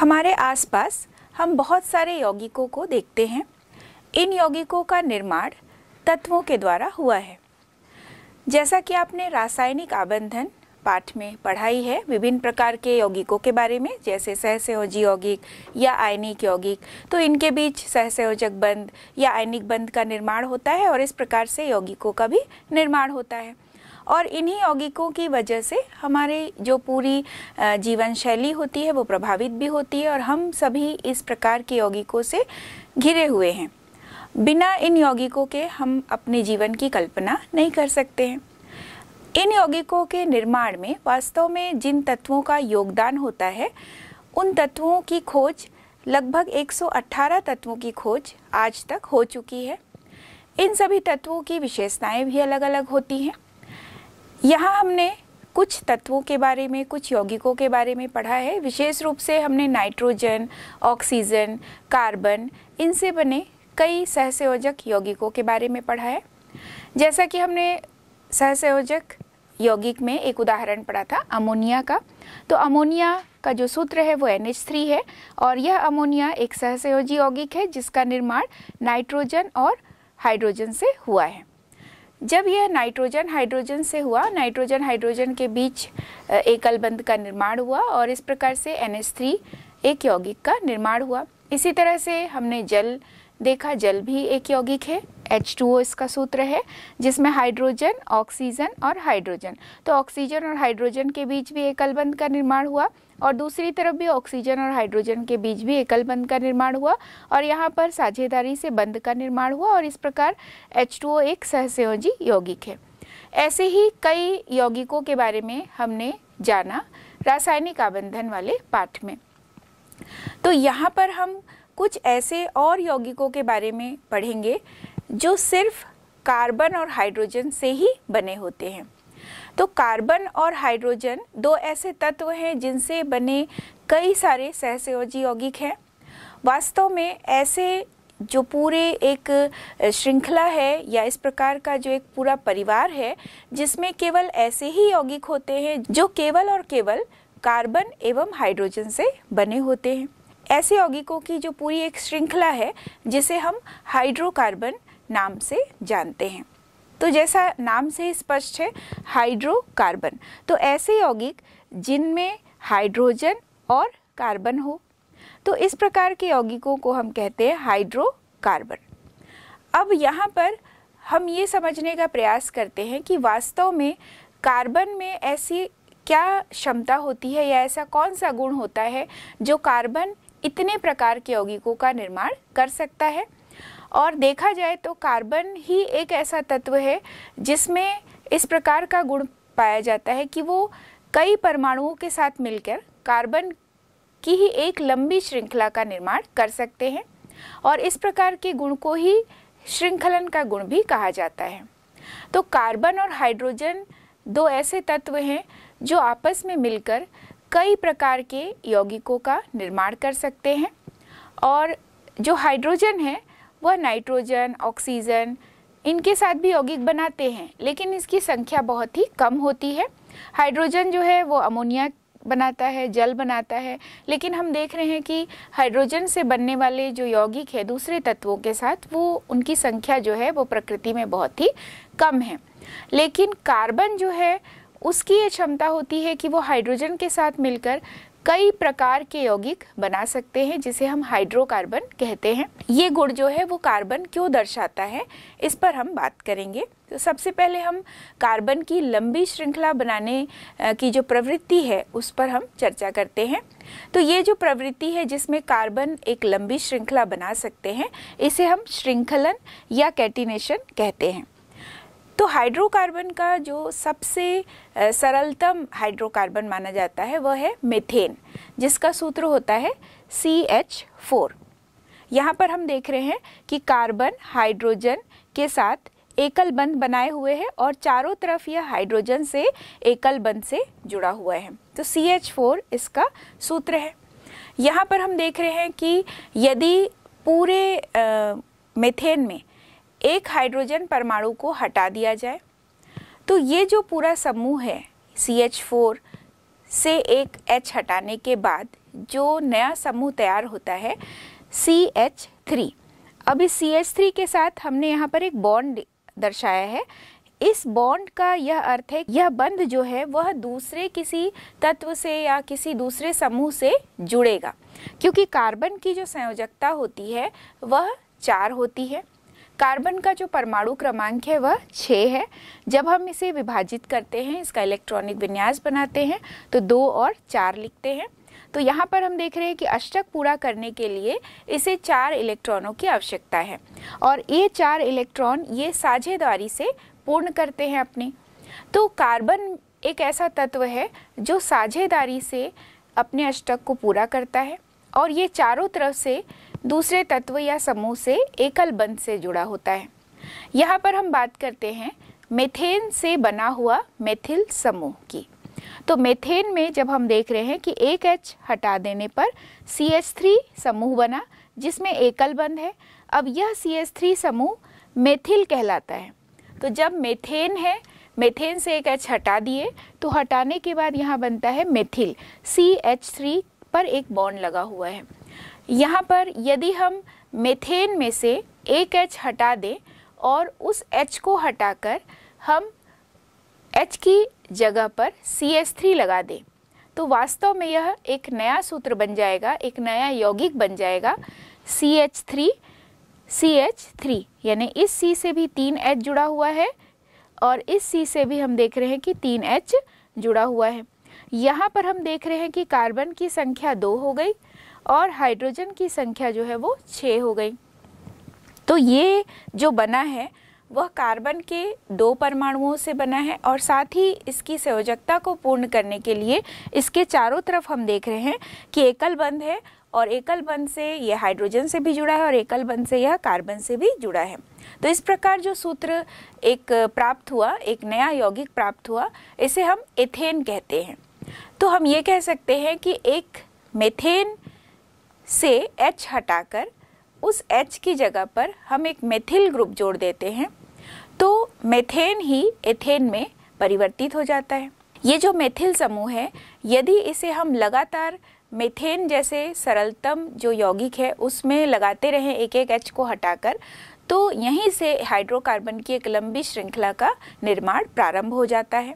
हमारे आसपास हम बहुत सारे यौगिकों को देखते हैं। इन यौगिकों का निर्माण तत्वों के द्वारा हुआ है। जैसा कि आपने रासायनिक आबंधन पाठ में पढ़ाई है, विभिन्न प्रकार के यौगिकों के बारे में, जैसे सहसंयोजी यौगिक या आयनिक यौगिक तो इनके बीच सहसंयोजक बंध या आयनिक बंध का निर्माण होता है और इस प्रकार से यौगिकों का भी निर्माण होता है। और इन्हीं यौगिकों की वजह से हमारे जो पूरी जीवन शैली होती है वो प्रभावित भी होती है और हम सभी इस प्रकार के यौगिकों से घिरे हुए हैं। बिना इन यौगिकों के हम अपने जीवन की कल्पना नहीं कर सकते हैं। इन यौगिकों के निर्माण में वास्तव में जिन तत्वों का योगदान होता है, उन तत्वों की खोज, लगभग 118 तत्वों की खोज आज तक हो चुकी है। इन सभी तत्वों की विशेषताएँ भी अलग अलग होती हैं। यहाँ हमने कुछ तत्वों के बारे में, कुछ यौगिकों के बारे में पढ़ा है। विशेष रूप से हमने नाइट्रोजन, ऑक्सीजन, कार्बन, इनसे बने कई सहसंयोजक यौगिकों के बारे में पढ़ा है। जैसा कि हमने सहसंयोजक यौगिक में एक उदाहरण पढ़ा था, अमोनिया का। तो अमोनिया का जो सूत्र है वो NH3 है और यह अमोनिया एक सहसंयोजी यौगिक है जिसका निर्माण नाइट्रोजन और हाइड्रोजन से हुआ है। जब यह नाइट्रोजन, हाइड्रोजन से हुआ, नाइट्रोजन, हाइड्रोजन के बीच एकल बंध का निर्माण हुआ और इस प्रकार से NH3 एक यौगिक का निर्माण हुआ। इसी तरह से हमने जल देखा, जल भी एक यौगिक है। H2O इसका सूत्र है, जिसमें हाइड्रोजन, ऑक्सीजन और हाइड्रोजन। तो ऑक्सीजन और हाइड्रोजन के बीच भी एकल बंध का निर्माण हुआ। और दूसरी तरफ़ भी ऑक्सीजन और हाइड्रोजन के बीच भी एकल बंध का निर्माण हुआ और यहाँ पर साझेदारी से बंध का निर्माण हुआ और इस प्रकार H2O एक सहसंयोजी यौगिक है। ऐसे ही कई यौगिकों के बारे में हमने जाना रासायनिक आबंधन वाले पाठ में। तो यहाँ पर हम कुछ ऐसे और यौगिकों के बारे में पढ़ेंगे जो सिर्फ़ कार्बन और हाइड्रोजन से ही बने होते हैं। तो कार्बन और हाइड्रोजन दो ऐसे तत्व हैं जिनसे बने कई सारे सहसंयोजी यौगिक हैं। वास्तव में ऐसे जो पूरे एक श्रृंखला है या इस प्रकार का जो एक पूरा परिवार है, जिसमें केवल ऐसे ही यौगिक होते हैं जो केवल और केवल कार्बन एवं हाइड्रोजन से बने होते हैं। ऐसे यौगिकों की जो पूरी एक श्रृंखला है, जिसे हम हाइड्रोकार्बन नाम से जानते हैं। तो जैसा नाम से ही स्पष्ट है हाइड्रोकार्बन तो ऐसे यौगिक जिनमें हाइड्रोजन और कार्बन हो तो इस प्रकार के यौगिकों को हम कहते हैं हाइड्रोकार्बन अब यहाँ पर हम ये समझने का प्रयास करते हैं कि वास्तव में कार्बन में ऐसी क्या क्षमता होती है या ऐसा कौन सा गुण होता है जो कार्बन इतने प्रकार के यौगिकों का निर्माण कर सकता है? और देखा जाए तो कार्बन ही एक ऐसा तत्व है जिसमें इस प्रकार का गुण पाया जाता है कि वो कई परमाणुओं के साथ मिलकर कार्बन की ही एक लंबी श्रृंखला का निर्माण कर सकते हैं और इस प्रकार के गुण को ही श्रृंखलन का गुण भी कहा जाता है। तो कार्बन और हाइड्रोजन दो ऐसे तत्व हैं जो आपस में मिलकर कई प्रकार के यौगिकों का निर्माण कर सकते हैं और जो हाइड्रोजन है वह नाइट्रोजन, ऑक्सीजन, इनके साथ भी यौगिक बनाते हैं, लेकिन इसकी संख्या बहुत ही कम होती है। हाइड्रोजन जो है, वो अमोनिया बनाता है, जल बनाता है, लेकिन हम देख रहे हैं कि हाइड्रोजन से बनने वाले जो यौगिक है, दूसरे तत्वों के साथ, वो, उनकी संख्या जो है, वो प्रकृति में बहुत ही कम है। लेकिन कार्बन जो है, उसकी ये क्षमता होती है कि वो हाइड्रोजन के साथ मिलकर कई प्रकार के यौगिक बना सकते हैं, जिसे हम हाइड्रोकार्बन कहते हैं। ये गुण जो है, वो कार्बन क्यों दर्शाता है, इस पर हम बात करेंगे। तो सबसे पहले हम कार्बन की लंबी श्रृंखला बनाने की जो प्रवृत्ति है, उस पर हम चर्चा करते हैं। तो ये जो प्रवृत्ति है, जिसमें कार्बन एक लंबी श्रृंखला बना सकते हैं, इसे हम श्रृंखलन या कैटिनेशन कहते हैं। तो हाइड्रोकार्बन का जो सबसे सरलतम हाइड्रोकार्बन माना जाता है, वह है मेथेन जिसका सूत्र होता है सी एच फोर यहाँ पर हम देख रहे हैं कि कार्बन हाइड्रोजन के साथ एकल बंध बनाए हुए हैं और चारों तरफ़ यह हाइड्रोजन से एकल बंध से जुड़ा हुआ है। तो सी एच फोर इसका सूत्र है। यहाँ पर हम देख रहे हैं कि यदि पूरे मेथेन में एक हाइड्रोजन परमाणु को हटा दिया जाए। तो ये जो पूरा समूह है सी एच फोर से एक एच हटाने के बाद जो नया समूह तैयार होता है सी एच थ्री अब इस सी एच थ्री के साथ हमने यहाँ पर एक बॉन्ड दर्शाया है। इस बॉन्ड का यह अर्थ है, यह बंध जो है, वह दूसरे किसी तत्व से या किसी दूसरे समूह से जुड़ेगा। क्योंकि कार्बन की जो संयोजकता होती है, वह चार होती है। कार्बन का जो परमाणु क्रमांक है वह छः है। जब हम इसे विभाजित करते हैं, इसका इलेक्ट्रॉनिक विन्यास बनाते हैं तो दो और चार लिखते हैं। तो यहाँ पर हम देख रहे हैं कि अष्टक पूरा करने के लिए इसे चार इलेक्ट्रॉनों की आवश्यकता है। और ये चार इलेक्ट्रॉन ये साझेदारी से पूर्ण करते हैं अपने। तो कार्बन एक ऐसा तत्व है जो साझेदारी से अपने अष्टक को पूरा करता है। और ये चारों तरफ़ से दूसरे तत्व या समूह से एकल बंध से जुड़ा होता है। यहाँ पर हम बात करते हैं मेथेन से बना हुआ मेथिल समूह की। तो मेथेन में जब हम देख रहे हैं कि एक एच हटा देने पर सी एच थ्री समूह बना, जिसमें एकल बंध है, अब यह सी एच थ्री समूह मेथिल कहलाता है। तो जब मेथेन है, मेथेन से एक एच हटा दिए तो हटाने के बाद यहाँ बनता है मेथिल। सी एच थ्री पर एक बॉन्ड लगा हुआ है। यहाँ पर यदि हम मेथेन में से एक एच हटा दें और उस एच को हटाकर हम एच की जगह पर सी एच थ्री लगा दें तो वास्तव में यह एक नया सूत्र बन जाएगा, एक नया यौगिक बन जाएगा C H three C H three यानी इस सी से भी तीन एच जुड़ा हुआ है और इस सी से भी हम देख रहे हैं कि तीन एच जुड़ा हुआ है। यहाँ पर हम देख रहे हैं कि कार्बन की संख्या दो हो गई और हाइड्रोजन की संख्या जो है वो छः हो गई। तो ये जो बना है, वह कार्बन के दो परमाणुओं से बना है और साथ ही इसकी संयोजकता को पूर्ण करने के लिए इसके चारों तरफ़ हम देख रहे हैं कि एकल बंध है और एकल बंध से यह हाइड्रोजन से भी जुड़ा है और एकल बंध से यह कार्बन से भी जुड़ा है। तो इस प्रकार जो सूत्र एक प्राप्त हुआ, एक नया यौगिक प्राप्त हुआ, इसे हम एथेन कहते हैं। तो हम ये कह सकते हैं कि एक मेथेन से H हटाकर उस H की जगह पर हम एक मेथिल ग्रुप जोड़ देते हैं। तो मेथेन ही एथेन में परिवर्तित हो जाता है। ये जो मेथिल समूह है, यदि इसे हम लगातार मेथेन जैसे सरलतम जो यौगिक है, उसमें लगाते रहें एक एक एच को हटाकर तो यहीं से हाइड्रोकार्बन की एक लंबी श्रृंखला का निर्माण प्रारंभ हो जाता है।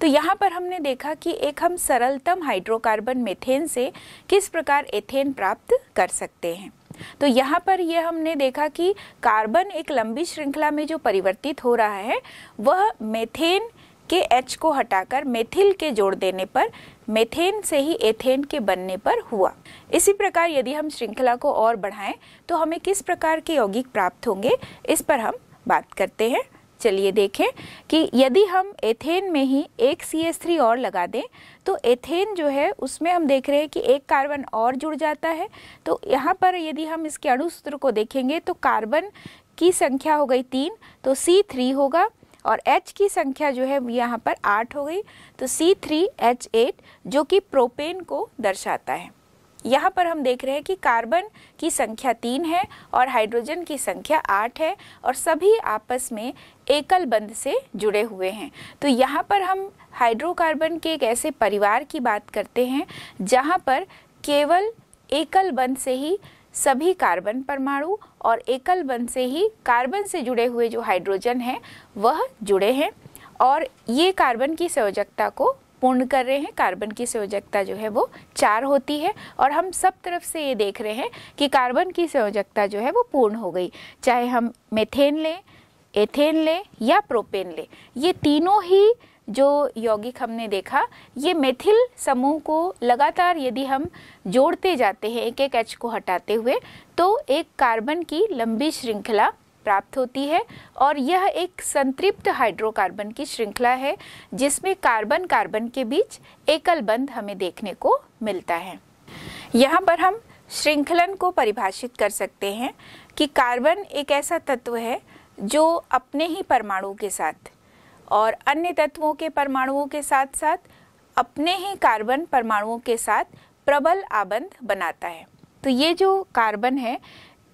तो यहाँ पर हमने देखा कि एक हम सरलतम हाइड्रोकार्बन मेथेन से किस प्रकार एथेन प्राप्त कर सकते हैं। तो यहाँ पर यह हमने देखा कि कार्बन एक लंबी श्रृंखला में जो परिवर्तित हो रहा है, वह मेथेन के एच को हटाकर मेथिल के जोड़ देने पर मेथेन से ही एथेन के बनने पर हुआ। इसी प्रकार यदि हम श्रृंखला को और बढ़ाएँ तो हमें किस प्रकार के यौगिक प्राप्त होंगे, इस पर हम बात करते हैं। चलिए देखें कि यदि हम एथेन में ही एक सी एस थ्री और लगा दें तो एथेन जो है, उसमें हम देख रहे हैं कि एक कार्बन और जुड़ जाता है। तो यहाँ पर यदि हम इसके अणुसूत्र को देखेंगे तो कार्बन की संख्या हो गई तीन तो सी थ्री होगा और H की संख्या जो है, यहाँ पर आठ हो गई। तो सी थ्री एच एट जो कि प्रोपेन को दर्शाता है। यहाँ पर हम देख रहे हैं कि कार्बन की संख्या तीन है और हाइड्रोजन की संख्या आठ है और सभी आपस में एकल बंध से जुड़े हुए हैं। तो यहाँ पर हम हाइड्रोकार्बन के एक ऐसे परिवार की बात करते हैं, जहाँ पर केवल एकल बंध से ही सभी कार्बन परमाणु और एकल बंध से ही कार्बन से जुड़े हुए जो हाइड्रोजन है, वह जुड़े हैं और ये कार्बन की संयोजकता को पूर्ण कर रहे हैं, कार्बन की संयोजकता जो है वो चार होती है। और हम सब तरफ़ से ये देख रहे हैं कि कार्बन की संयोजकता जो है वो पूर्ण हो गई। चाहे हम मेथेन लें, एथेन लें या प्रोपेन लें, ये तीनों ही जो यौगिक हमने देखा, ये मेथिल समूह को लगातार यदि हम जोड़ते जाते हैं, एक एक एच को हटाते हुए तो एक कार्बन की लंबी श्रृंखला प्राप्त होती है और यह एक संतृप्त हाइड्रोकार्बन की श्रृंखला है, जिसमें कार्बन कार्बन के बीच एकल बंध हमें देखने को मिलता है। यहाँ पर हम श्रृंखलन को परिभाषित कर सकते हैं कि कार्बन एक ऐसा तत्व है जो अपने ही परमाणु के साथ और अन्य तत्वों के परमाणुओं के साथ साथ अपने ही कार्बन परमाणुओं के साथ प्रबल आबंध बनाता है। तो ये जो कार्बन है,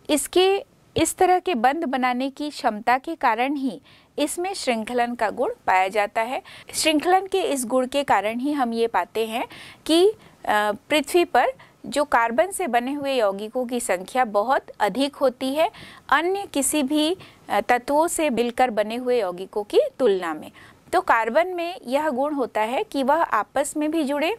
इसके इस तरह के बंद बनाने की क्षमता के कारण ही इसमें श्रृंखलन का गुण पाया जाता है। श्रृंखलन के इस गुण के कारण ही हम ये पाते हैं कि पृथ्वी पर जो कार्बन से बने हुए यौगिकों की संख्या बहुत अधिक होती है अन्य किसी भी तत्वों से मिलकर बने हुए यौगिकों की तुलना में। तो कार्बन में यह गुण होता है कि वह आपस में भी जुड़े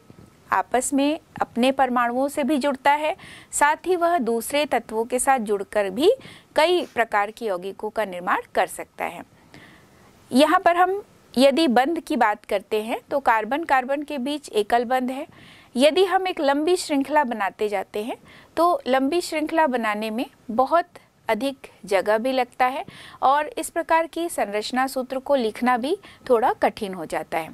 आपस में अपने परमाणुओं से भी जुड़ता है। साथ ही वह दूसरे तत्वों के साथ जुड़कर भी कई प्रकार के यौगिकों का निर्माण कर सकता है। यहाँ पर हम यदि बंध की बात करते हैं तो कार्बन कार्बन के बीच एकल बंध है। यदि हम एक लंबी श्रृंखला बनाते जाते हैं तो लंबी श्रृंखला बनाने में बहुत अधिक जगह भी लगता है और इस प्रकार की संरचना सूत्र को लिखना भी थोड़ा कठिन हो जाता है।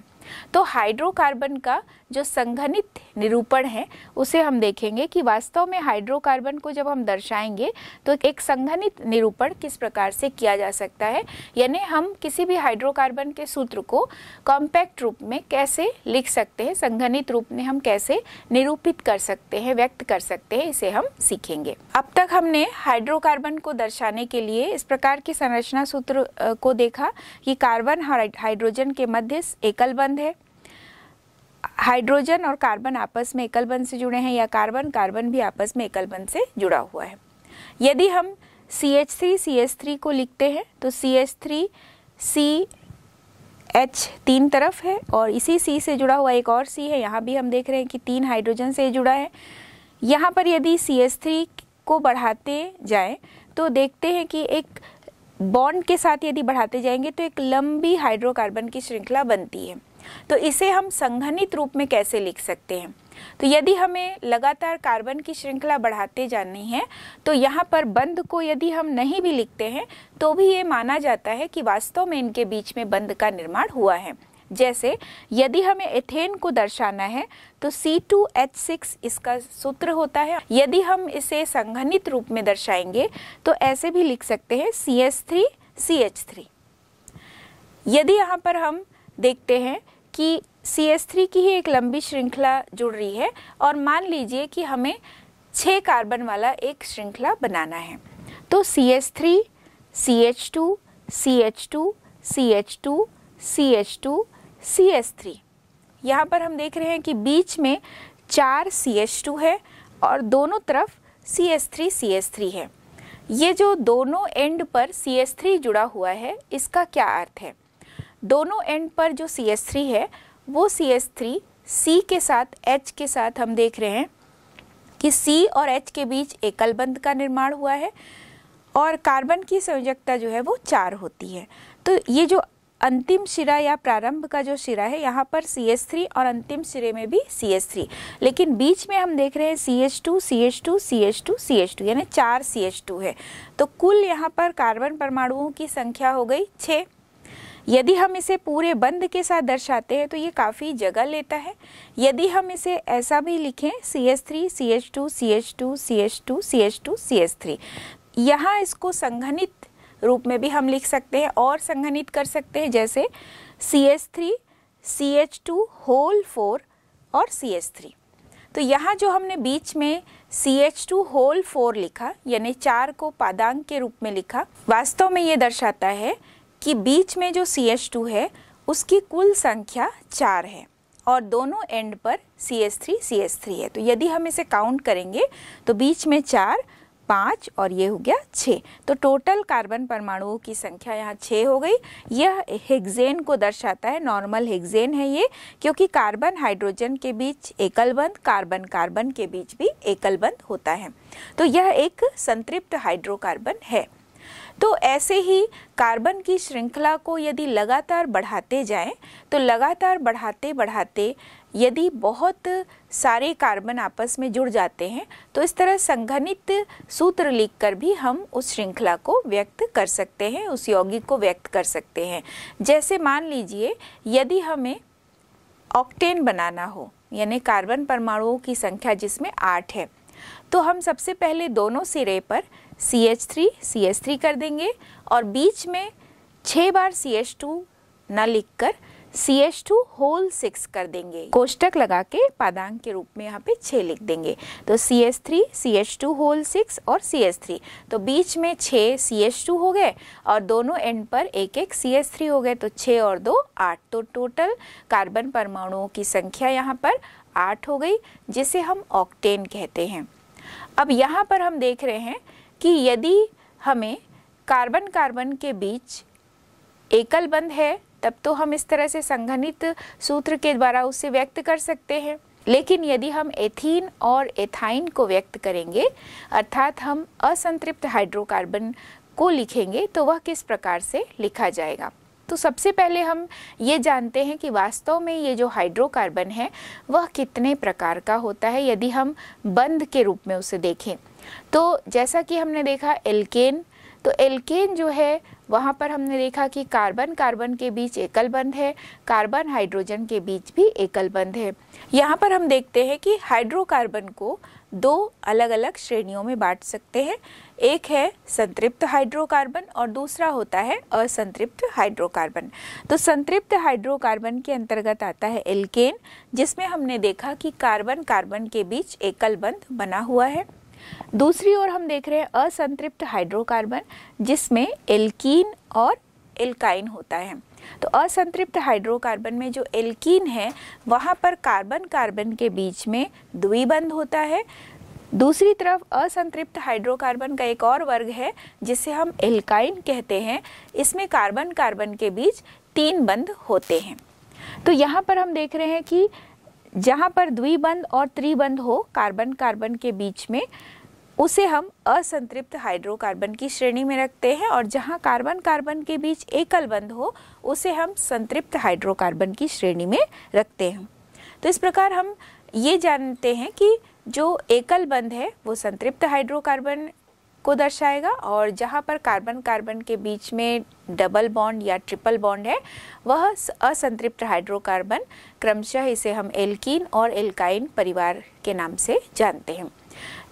तो हाइड्रोकार्बन का जो संघनित निरूपण है, उसे हम देखेंगे कि वास्तव में हाइड्रोकार्बन को जब हम दर्शाएँगे तो एक संघनित निरूपण किस प्रकार से किया जा सकता है? यानी हम किसी भी हाइड्रोकार्बन के सूत्र को कॉम्पैक्ट रूप में कैसे लिख सकते हैं? संघनित रूप में हम कैसे निरूपित कर सकते हैं, व्यक्त कर सकते हैं? इसे हम सीखेंगे। अब तक हमने हाइड्रोकार्बन को दर्शाने के लिए इस प्रकार की संरचना सूत्र को देखा कि कार्बन हाइड्रोजन के मध्य एकल बंध है। हाइड्रोजन और कार्बन आपस में एकल बंध से जुड़े हैं या कार्बन कार्बन भी आपस में एकल बंध से जुड़ा हुआ है। यदि हम C H three C H three को लिखते हैं तो C H three C H तीन तरफ़ है और इसी सी से जुड़ा हुआ एक और सी है। यहाँ भी हम देख रहे हैं कि तीन हाइड्रोजन से जुड़ा है। यहाँ पर यदि सी एच थ्री को बढ़ाते जाएँ तो देखते हैं कि एक बॉन्ड के साथ यदि बढ़ाते जाएँगे तो एक लंबी हाइड्रोकार्बन की श्रृंखला बनती है। तो इसे हम संघनित रूप में कैसे लिख सकते हैं? तो यदि हमें लगातार कार्बन की श्रृंखला बढ़ाते जानी है तो यहाँ पर बंद को यदि हम नहीं भी लिखते हैं तो भी ये माना जाता है कि वास्तव में इनके बीच में बंद का निर्माण हुआ है। जैसे, यदि हमें एथेन को दर्शाना है तो C2H6 इसका सूत्र होता है। यदि हम इसे संघनित रूप में दर्शाएँगे तो ऐसे भी लिख सकते हैं CH3 CH3 यदि यहाँ पर हम देखते हैं कि सी एस थ्री की ही एक लंबी श्रृंखला जुड़ रही है और मान लीजिए कि हमें छः कार्बन वाला एक श्रृंखला बनाना है। तो C S three C H two C H two C H two C H two C S three यहाँ पर हम देख रहे हैं कि बीच में चार सी एच टू है और दोनों तरफ़ C S three C S three है। ये जो दोनों एंड पर सी एस थ्री जुड़ा हुआ है, इसका क्या अर्थ है? दोनों एंड पर जो सी एस थ्री है, वो सी एस थ्री सी के साथ एच के साथ हम देख रहे हैं कि सी और एच के बीच एकल बंध का निर्माण हुआ है और कार्बन की संयोजकता जो है वो चार होती है। तो ये जो अंतिम शिरा या प्रारंभ का जो शिरा है, यहाँ पर सी एस थ्री और अंतिम सिरे में भी सी एस थ्री लेकिन बीच में हम देख रहे हैं C H two C H two C H two C H two यानी चार सी एच टू है। तो कुल यहाँ पर कार्बन परमाणुओं की संख्या हो गई छः यदि हम इसे पूरे बंद के साथ दर्शाते हैं तो ये काफ़ी जगह लेता है। यदि हम इसे ऐसा भी लिखें C H three C H two C H two C H two C H two C H three यहाँ इसको संघनित रूप में भी हम लिख सकते हैं और संघनित कर सकते हैं, जैसे C H three C H two whole four और सी एच थ्री तो यहाँ जो हमने बीच में C H two whole four लिखा, यानी चार को पादांग के रूप में लिखा, वास्तव में ये दर्शाता है कि बीच में जो सी एच टू है, उसकी कुल संख्या चार है और दोनों एंड पर C S three C S three है। तो यदि हम इसे काउंट करेंगे तो बीच में चार, पाँच और ये हो गया छः। तो टोटल कार्बन परमाणुओं की संख्या यहाँ छः हो गई। यह हेक्सेन को दर्शाता है नॉर्मल हेक्सेन है ये, क्योंकि कार्बन हाइड्रोजन के बीच एकल बंध कार्बन कार्बन के बीच भी एकल बंध होता है। तो यह एक संतृप्त हाइड्रोकार्बन है। तो ऐसे ही कार्बन की श्रृंखला को यदि लगातार बढ़ाते जाएँ तो लगातार बढ़ाते बढ़ाते यदि बहुत सारे कार्बन आपस में जुड़ जाते हैं तो इस तरह संघनित सूत्र लिखकर भी हम उस श्रृंखला को व्यक्त कर सकते हैं, उस यौगिक को व्यक्त कर सकते हैं। जैसे मान लीजिए, यदि हमें ऑक्टेन बनाना हो, यानी कार्बन परमाणुओं की संख्या जिसमें आठ है तो हम सबसे पहले दोनों सिरे पर C H three C H three कर देंगे और बीच में छः बार सी एच टू न लिख कर C H two whole six कर देंगे। कोष्टक लगा के पादांग के रूप में यहाँ पे छः लिख देंगे। तो C H three C H two whole six और सी एच थ्री तो बीच में छः सी एच टू हो गए और दोनों एंड पर एक एक सी एच थ्री हो गए। तो छः और दो, आठ। तो टोटल कार्बन परमाणुओं की संख्या यहाँ पर आठ हो गई, जिसे हम ऑक्टेन कहते हैं। अब यहाँ पर हम देख रहे हैं कि यदि हमें कार्बन कार्बन के बीच एकल बंद है, तब तो हम इस तरह से संघनित सूत्र के द्वारा उसे व्यक्त कर सकते हैं। लेकिन यदि हम एथीन और एथाइन को व्यक्त करेंगे, अर्थात हम असंतृप्त हाइड्रोकार्बन को लिखेंगे तो वह किस प्रकार से लिखा जाएगा? तो सबसे पहले हम ये जानते हैं कि वास्तव में ये जो हाइड्रोकार्बन है, वह कितने प्रकार का होता है, यदि हम बंद के रूप में उसे देखें। तो जैसा कि हमने देखा एल्केन तो एल्केन जो है, वहाँ पर हमने देखा कि कार्बन कार्बन के बीच एकल बंध है कार्बन हाइड्रोजन के बीच भी एकल बंध है। यहाँ पर हम देखते हैं कि हाइड्रोकार्बन को दो अलग अलग श्रेणियों में बांट सकते हैं। एक है संतृप्त हाइड्रोकार्बन और दूसरा होता है असंतृप्त हाइड्रोकार्बन तो संतृप्त हाइड्रोकार्बन के अंतर्गत आता है एल्केन जिसमें हमने देखा कि कार्बन कार्बन के बीच एकल बंध बना हुआ है। दूसरी ओर हम देख रहे हैं असंतृप्त हाइड्रोकार्बन जिसमें एल्कीन और एल्काइन होता है। तो असंतृप्त हाइड्रोकार्बन में जो एल्कीन है, वहाँ पर कार्बन कार्बन के बीच में द्विबंध होता है। दूसरी तरफ़ असंतृप्त हाइड्रोकार्बन का एक और वर्ग है, जिसे हम एल्काइन कहते हैं। इसमें कार्बन कार्बन के बीच तीन बंध होते हैं। तो यहाँ पर हम देख रहे हैं कि जहाँ पर द्विबंध और त्रिबंध हो, कार्बन कार्बन के बीच में, उसे हम असंतृप्त हाइड्रोकार्बन की श्रेणी में रखते हैं और जहाँ कार्बन कार्बन के बीच एकल बंध हो, उसे हम संतृप्त हाइड्रोकार्बन की श्रेणी में रखते हैं। तो इस प्रकार हम ये जानते हैं कि जो एकल बंध है, वो संतृप्त हाइड्रोकार्बन को दर्शाएगा और जहाँ पर कार्बन कार्बन के बीच में डबल बॉन्ड या ट्रिपल बॉन्ड है, वह असंतृप्त हाइड्रोकार्बन, क्रमशः इसे हम एल्कीन और एल्काइन परिवार के नाम से जानते हैं।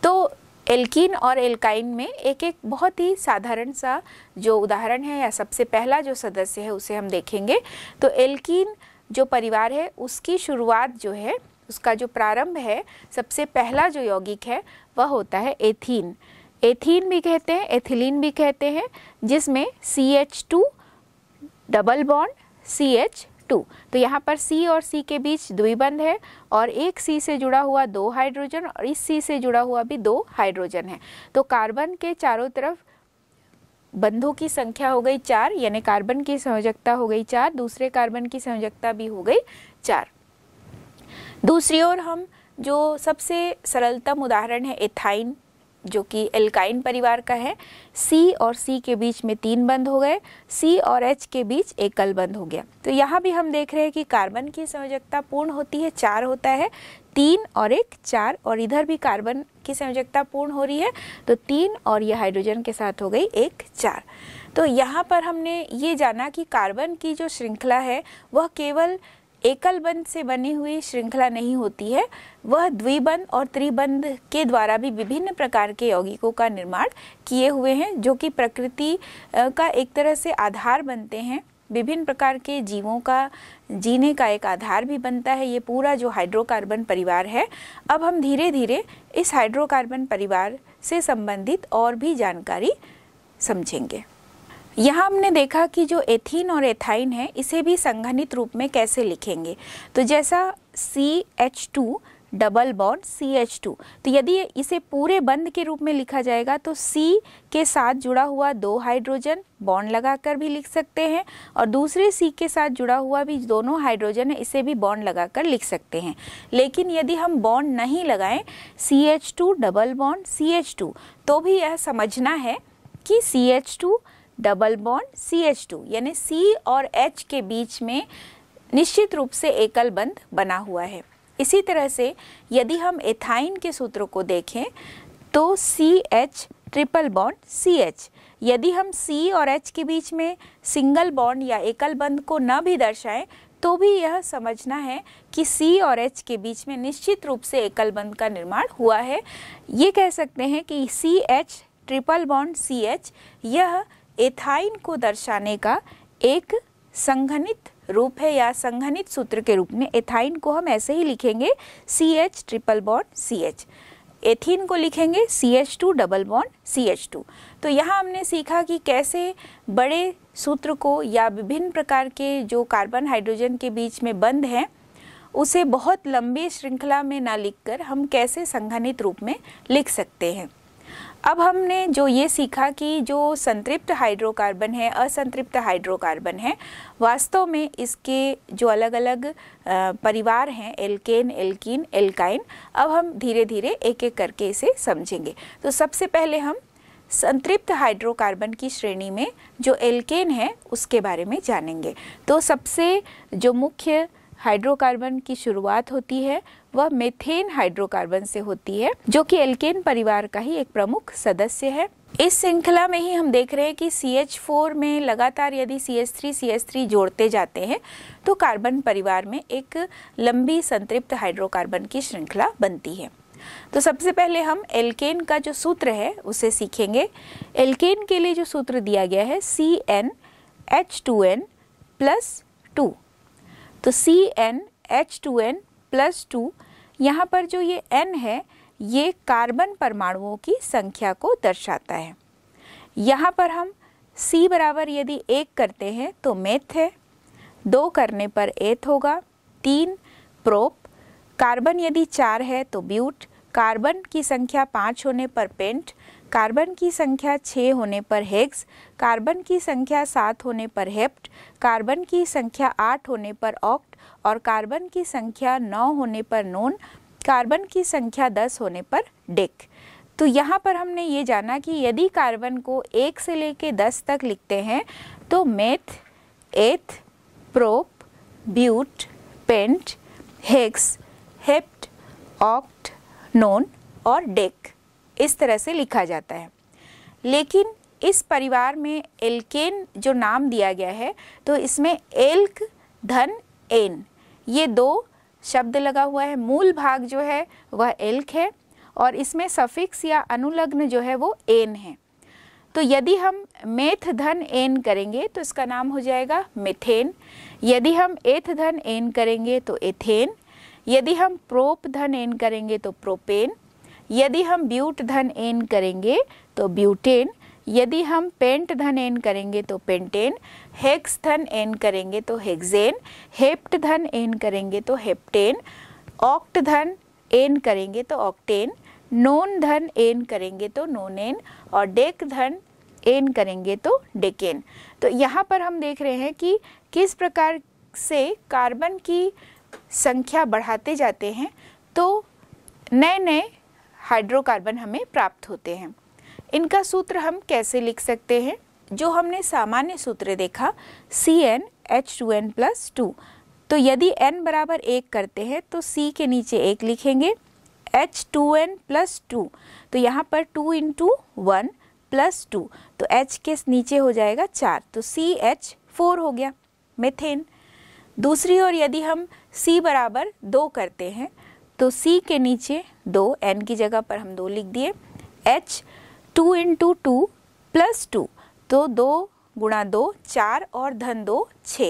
तो एल्कीन और एल्काइन में एक एक बहुत ही साधारण सा जो उदाहरण है या सबसे पहला जो सदस्य है, उसे हम देखेंगे। तो एल्कीन जो परिवार है, उसकी शुरुआत जो है, उसका जो प्रारंभ है, सबसे पहला जो यौगिक है, वह होता है एथीन। एथीन भी कहते हैं, एथिलीन भी कहते हैं, जिसमें C H two double bond C H two तो यहाँ पर सी और सी के बीच द्विबंध है और एक सी से जुड़ा हुआ दो हाइड्रोजन और इस सी से जुड़ा हुआ भी दो हाइड्रोजन है। तो कार्बन के चारों तरफ़ बंधों की संख्या हो गई चार, यानी कार्बन की संयोजकता हो गई चार, दूसरे कार्बन की संयोजकता भी हो गई चार। दूसरी ओर हम जो सबसे सरलतम उदाहरण है एथाइन जो कि एल्काइन परिवार का है सी और सी के बीच में तीन बंद हो गए सी और एच के बीच एकल बंद हो गया। तो यहाँ भी हम देख रहे हैं कि कार्बन की संयोजकता पूर्ण होती है, चार होता है, तीन और एक, चार, और इधर भी कार्बन की संयोजकता पूर्ण हो रही है तो तीन और यह हाइड्रोजन के साथ हो गई एक, चार। तो यहाँ पर हमने ये जाना कि कार्बन की जो श्रृंखला है, वह केवल एकल बंध से बनी हुई श्रृंखला नहीं होती है। वह द्विबंध और त्रिबंध के द्वारा भी विभिन्न प्रकार के यौगिकों का निर्माण किए हुए हैं, जो कि प्रकृति का एक तरह से आधार बनते हैं। विभिन्न प्रकार के जीवों का, जीने का एक आधार भी बनता है। ये पूरा जो हाइड्रोकार्बन परिवार है, अब हम धीरे धीरे इस हाइड्रोकार्बन परिवार से संबंधित और भी जानकारी समझेंगे। यहाँ हमने देखा कि जो एथीन और एथाइन है, इसे भी संघनित रूप में कैसे लिखेंगे? तो जैसा C H two double bond C H two तो यदि इसे पूरे बंद के रूप में लिखा जाएगा तो सी के साथ जुड़ा हुआ दो हाइड्रोजन बॉन्ड लगाकर भी लिख सकते हैं, और दूसरे सी के साथ जुड़ा हुआ भी दोनों हाइड्रोजन है, इसे भी बॉन्ड लगाकर लिख सकते हैं। लेकिन यदि हम बॉन्ड नहीं लगाएँ C H two double bond C H two तो भी यह समझना है कि C H two double bond C H two यानी सी और एच के बीच में निश्चित रूप से एकल बंध बना हुआ है। इसी तरह से यदि हम एथाइन के सूत्रों को देखें तो C H triple bond C H यदि हम सी और एच के बीच में सिंगल बॉन्ड या एकल बंध को न भी दर्शाएँ तो भी यह समझना है कि सी और एच के बीच में निश्चित रूप से एकल बंध का निर्माण हुआ है। ये कह सकते हैं कि C H triple bond C H यह एथाइन को दर्शाने का एक संघनित रूप है या संघनित सूत्र के रूप में एथाइन को हम ऐसे ही लिखेंगे C H triple bond C H ethene को लिखेंगे C H two double bond C H two तो यहाँ हमने सीखा कि कैसे बड़े सूत्र को या विभिन्न प्रकार के जो कार्बन हाइड्रोजन के बीच में बंद हैं, उसे बहुत लंबी श्रृंखला में ना लिखकर हम कैसे संघनित रूप में लिख सकते हैं। अब हमने जो ये सीखा कि जो संतृप्त हाइड्रोकार्बन है, असंतृप्त हाइड्रोकार्बन है, वास्तव में इसके जो अलग अलग परिवार हैं एल्केन एल्कीन एल्काइन अब हम धीरे धीरे एक एक करके इसे समझेंगे। तो सबसे पहले हम संतृप्त हाइड्रोकार्बन की श्रेणी में जो एल्केन है, उसके बारे में जानेंगे। तो सबसे जो मुख्य हाइड्रोकार्बन की शुरुआत होती है वह मेथेन हाइड्रोकार्बन से होती है, जो कि एल्केन परिवार का ही एक प्रमुख सदस्य है। इस श्रृंखला में ही हम देख रहे हैं कि CH4 में लगातार यदि CH3 CH3 जोड़ते जाते हैं तो कार्बन परिवार में एक लंबी संतृप्त हाइड्रोकार्बन की श्रृंखला बनती है। तो सबसे पहले हम एल्केन का जो सूत्र है, उसे सीखेंगे। एल्केन के लिए जो सूत्र दिया गया है C N H two N plus two तो C N H two N plus two, यहाँ पर जो ये एन है, ये कार्बन परमाणुओं की संख्या को दर्शाता है। यहाँ पर हम सी बराबर यदि एक करते हैं तो मेथ है। दो करने पर एथ होगा। तीन प्रोप कार्बन यदि चार है तो ब्यूट कार्बन की संख्या पाँच होने पर पेंट कार्बन की संख्या छः होने पर हेक्स कार्बन की संख्या सात होने पर हेप्ट कार्बन की संख्या आठ होने पर ऑक्ट और कार्बन की संख्या नौ होने पर नोन, कार्बन की संख्या दस होने पर डेक। तो यहाँ पर हमने ये जाना कि यदि कार्बन को एक से लेके दस तक लिखते हैं तो meth, eth, prop, but, pent, hex, hept, oct, non और डेक इस तरह से लिखा जाता है। लेकिन इस परिवार में एल्केन जो नाम दिया गया है तो इसमें एल्क, धन एन। ये दो शब्द लगा हुआ है। मूल भाग जो है, वह एल्क है और इसमें सफिक्स या अनुलग्न जो है, वो एन है। तो यदि हम मेथ धन एन करेंगे तो इसका नाम हो जाएगा मिथेन। यदि हम एथ धन एन करेंगे तो एथेन। यदि हम प्रोप धन एन करेंगे तो प्रोपेन। यदि हम ब्यूट धन एन करेंगे तो ब्यूटेन। यदि हम पेंट धन एन करेंगे तो पेंटेन, हेक्स धन एन करेंगे तो हेक्सेन, हेप्ट धन एन करेंगे तो हेप्टेन, ऑक्ट धन एन करेंगे तो ऑक्टेन, नोन धन एन करेंगे तो नोनेन और डेक धन एन करेंगे तो डेकेन। तो यहाँ पर हम देख रहे हैं कि किस प्रकार से कार्बन की संख्या बढ़ाते जाते हैं तो नए नए हाइड्रोकार्बन हमें प्राप्त होते हैं। इनका सूत्र हम कैसे लिख सकते हैं? जो हमने सामान्य सूत्र देखा C N H two N plus two तो यदि एन बराबर एक करते हैं तो सी के नीचे एक लिखेंगे H two N plus two तो यहाँ पर two into one plus two तो एच के नीचे हो जाएगा चार। तो सी एच फोर हो गया मेथेन दूसरी ओर यदि हम सी बराबर दो करते हैं तो सी के नीचे दो एन की जगह पर हम दो लिख दिए। H two into two plus two तो दो गुणा दो, चार और धन दो छ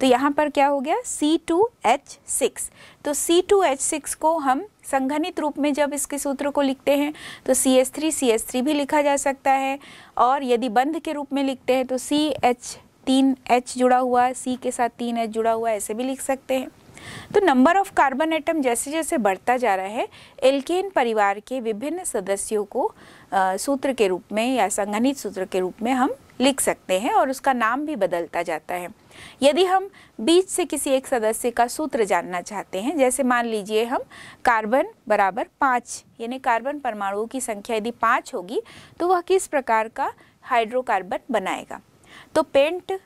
तो यहाँ पर क्या हो गया? सी टू एच सिक्स तो सी टू एच सिक्स को हम संघनित रूप में जब इसके सूत्र को लिखते हैं तो C S three C S three भी लिखा जा सकता है। और यदि बंध के रूप में लिखते हैं तो सी एच तीन एच जुड़ा हुआ सी के साथ तीन एच जुड़ा हुआ ऐसे भी लिख सकते हैं। तो नंबर ऑफ़ कार्बन एटम जैसे जैसे बढ़ता जा रहा है एल्केन परिवार के विभिन्न सदस्यों को सूत्र के रूप में या संगठित सूत्र के रूप में हम लिख सकते हैं और उसका नाम भी बदलता जाता है। यदि हम बीच से किसी एक सदस्य का सूत्र जानना चाहते हैं, जैसे मान लीजिए हम कार्बन बराबर पाँच, यानी कार्बन परमाणुओं की संख्या यदि पाँच होगी तो वह किस प्रकार का हाइड्रोकार्बन बनाएगा? तो पेंट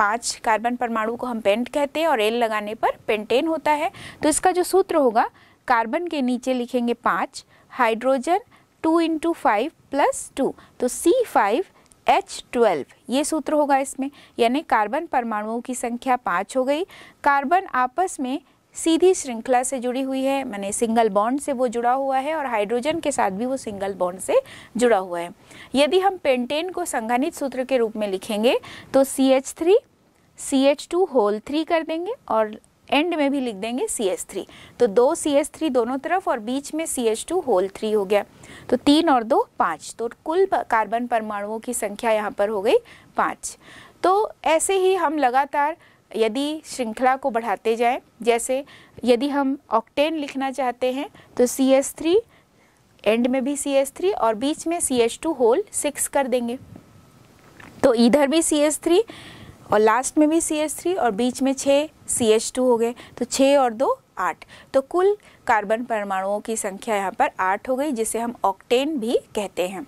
पाँच कार्बन परमाणु को हम पेंट कहते हैं और एल लगाने पर पेंटेन होता है। तो इसका जो सूत्र होगा, कार्बन के नीचे लिखेंगे पाँच hydrogen two into five plus two तो सी फाइव एच ट्वेल्व ये सूत्र होगा इसमें। यानी कार्बन परमाणुओं की संख्या पाँच हो गई। कार्बन आपस में सीधी श्रृंखला से जुड़ी हुई है, मैंने सिंगल बॉन्ड से वो जुड़ा हुआ है और हाइड्रोजन के साथ भी वो सिंगल बॉन्ड से जुड़ा हुआ है। यदि हम पेंटेन को संघनित सूत्र के रूप में लिखेंगे तो C H three C H two whole three कर देंगे और एंड में भी लिख देंगे सी एच थ्री तो दो सी एच थ्री दोनों तरफ़ और बीच में C H two whole three हो गया। तो तीन और दो पाँच। तो कुल कार्बन परमाणुओं की संख्या यहाँ पर हो गई पाँच। तो ऐसे ही हम लगातार यदि श्रृंखला को बढ़ाते जाएँ, जैसे यदि हम ऑक्टेन लिखना चाहते हैं तो सी एस थ्री एंड में भी सी एस थ्री और बीच में C H two whole six कर देंगे। तो इधर भी सी एस थ्री और लास्ट में भी सी एच थ्री और बीच में छः सी एच टू हो गए तो छः और दो आठ। तो कुल कार्बन परमाणुओं की संख्या यहाँ पर आठ हो गई, जिसे हम ऑक्टेन भी कहते हैं।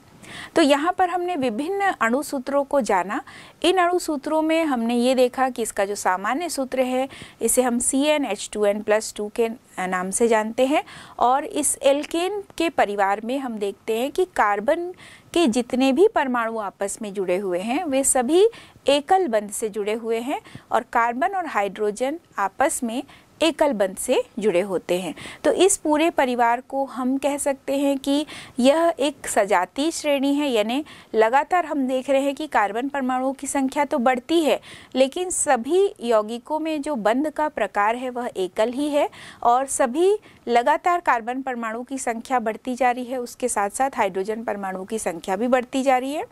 तो यहाँ पर हमने विभिन्न अणु सूत्रों को जाना। इन अणु सूत्रों में हमने ये देखा कि इसका जो सामान्य सूत्र है, इसे हम C N H two N plus two के नाम से जानते हैं। और इस एल्केन के परिवार में हम देखते हैं कि कार्बन के जितने भी परमाणु आपस में जुड़े हुए हैं, वे सभी एकल बंध से जुड़े हुए हैं और कार्बन और हाइड्रोजन आपस में एकल बंध से जुड़े होते हैं। तो इस पूरे परिवार को हम कह सकते हैं कि यह एक सजातीय श्रेणी है, यानी लगातार हम देख रहे हैं कि कार्बन परमाणुओं की संख्या तो बढ़ती है, लेकिन सभी यौगिकों में जो बंध का प्रकार है वह एकल ही है और सभी लगातार कार्बन परमाणु की संख्या बढ़ती जा रही है, उसके साथ साथ हाइड्रोजन परमाणु की संख्या भी बढ़ती जा रही है।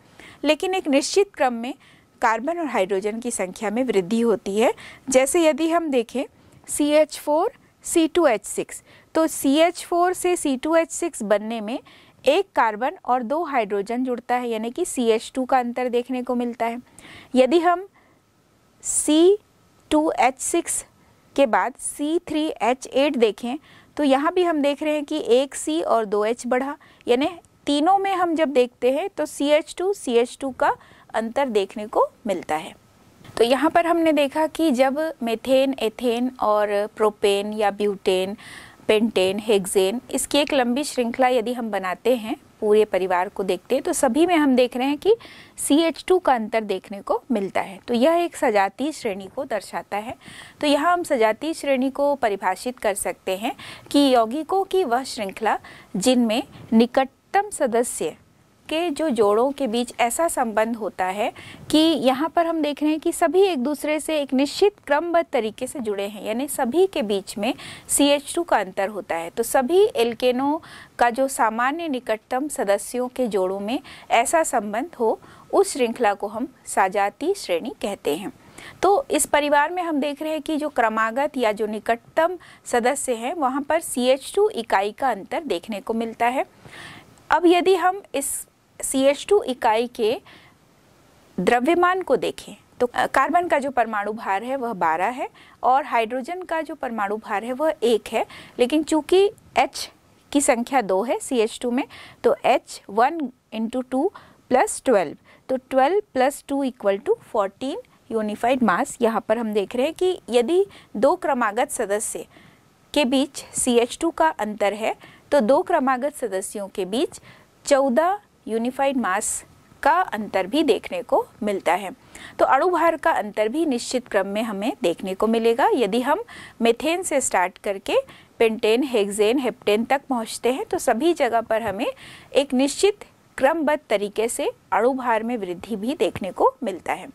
लेकिन एक निश्चित क्रम में कार्बन और हाइड्रोजन की संख्या में वृद्धि होती है। जैसे यदि हम देखें C H four C two H six तो सी एच फोर से सी टू एच सिक्स बनने में एक कार्बन और दो हाइड्रोजन जुड़ता है, यानी कि सी एच टू का अंतर देखने को मिलता है। यदि हम सी टू एच सिक्स के बाद सी थ्री एच एट देखें तो यहाँ भी हम देख रहे हैं कि एक सी और दो एच बढ़ा। यानी तीनों में हम जब देखते हैं तो C H two C H two का अंतर देखने को मिलता है। तो यहाँ पर हमने देखा कि जब मेथेन एथेन और प्रोपेन या ब्यूटेन पेंटेन हेक्सेन इसकी एक लंबी श्रृंखला यदि हम बनाते हैं, पूरे परिवार को देखते हैं तो सभी में हम देख रहे हैं कि सी एच टू का अंतर देखने को मिलता है। तो यह एक सजातीय श्रेणी को दर्शाता है। तो यहाँ हम सजातीय श्रेणी को परिभाषित कर सकते हैं कि यौगिकों की वह श्रृंखला जिनमें निकटतम सदस्य के जो जोड़ों के बीच ऐसा संबंध होता है कि यहाँ पर हम देख रहे हैं कि सभी एक दूसरे से एक निश्चित क्रमबद्ध तरीके से जुड़े हैं, यानी सभी के बीच में CH2 का अंतर होता है। तो सभी एल्केनों का जो सामान्य निकटतम सदस्यों के जोड़ों में ऐसा संबंध हो, उस श्रृंखला को हम साजाती श्रेणी कहते हैं। तो इस परिवार में हम देख रहे हैं कि जो क्रमागत या जो निकटतम सदस्य हैं, वहाँ पर CH2 इकाई का अंतर देखने को मिलता है। अब यदि हम इस CH2 इकाई के द्रव्यमान को देखें तो कार्बन का जो परमाणु भार है वह 12 है और हाइड्रोजन का जो परमाणु भार है वह एक है। लेकिन चूँकि H की संख्या दो है सी एच टू में तो H one into two plus twelve तो 12 plus two equal to fourteen unified mass यहाँ पर हम देख रहे हैं कि यदि दो क्रमागत सदस्य के बीच सी एच टू का अंतर है तो दो क्रमागत सदस्यों के बीच 14 यूनिफाइड मास का अंतर भी देखने को मिलता है। तो अणुभार का अंतर भी निश्चित क्रम में हमें देखने को मिलेगा। यदि हम मेथेन से स्टार्ट करके पेंटेन हेक्सेन हेप्टेन तक पहुँचते हैं तो सभी जगह पर हमें एक निश्चित क्रमबद्ध तरीके से अणुभार में वृद्धि भी देखने को मिलता है।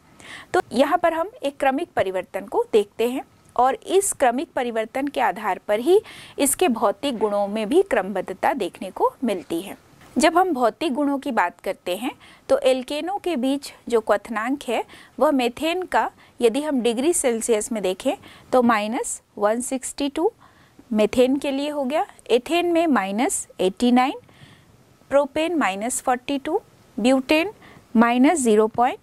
तो यहाँ पर हम एक क्रमिक परिवर्तन को देखते हैं और इस क्रमिक परिवर्तन के आधार पर ही इसके भौतिक गुणों में भी क्रमबद्धता देखने को मिलती है। जब हम भौतिक गुणों की बात करते हैं तो एल्केनों के बीच जो क्वथनांक है, वह मेथेन का, यदि हम डिग्री सेल्सियस में देखें तो माइनस वन मेथेन के लिए हो गया एथेन में minus eighty propane minus forty two butane minus zero point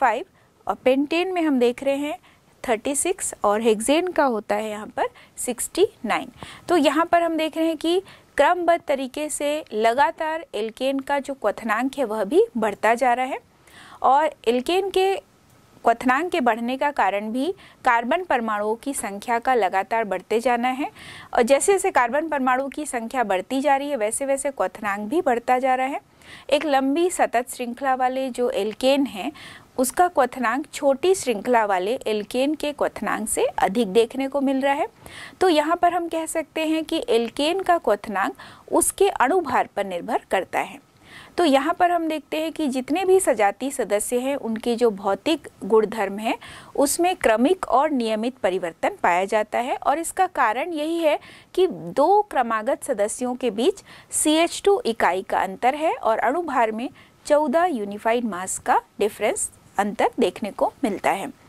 five और पेंटेन में हम देख रहे हैं 36 और हेक्सेन का होता है यहाँ पर 69 तो यहाँ पर हम देख रहे हैं कि क्रमबद्ध तरीके से लगातार एल्केन का जो क्वथनांक है, वह भी बढ़ता जा रहा है और एल्केन के क्वथनांक के बढ़ने का कारण भी कार्बन परमाणुओं की संख्या का लगातार बढ़ते जाना है और जैसे जैसे कार्बन परमाणुओं की संख्या बढ़ती जा रही है, वैसे वैसे क्वथनांक भी बढ़ता जा रहा है। एक लंबी सतत श्रृंखला वाले जो एल्केन हैं उसका क्वथनांक छोटी श्रृंखला वाले एल्केन के क्वथनांक से अधिक देखने को मिल रहा है। तो यहाँ पर हम कह सकते हैं कि एल्केन का क्वथनांक उसके अणुभार पर निर्भर करता है। तो यहाँ पर हम देखते हैं कि जितने भी सजाती सदस्य हैं, उनके जो भौतिक गुणधर्म है, उसमें क्रमिक और नियमित परिवर्तन पाया जाता है और इसका कारण यही है कि दो क्रमागत सदस्यों के बीच CH2 इकाई का अंतर है और अणुभार में 14 यूनिफाइड मास का डिफरेंस अंतर देखने को मिलता है।